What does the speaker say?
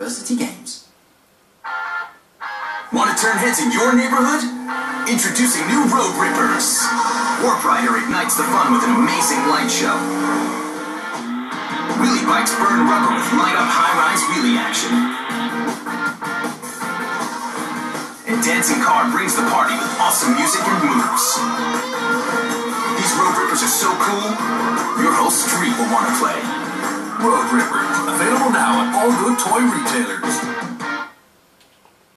Varsity Games. Want to turn heads in your neighborhood? Introducing new Road Rippers. Warp Rider ignites the fun with an amazing light show. Wheelie bikes burn rubber with light-up high-rise wheelie action. And Dancing Car brings the party with awesome music and moves. These Road Rippers are so cool, your whole street will want to play. Road Ripper, all good toy retailers.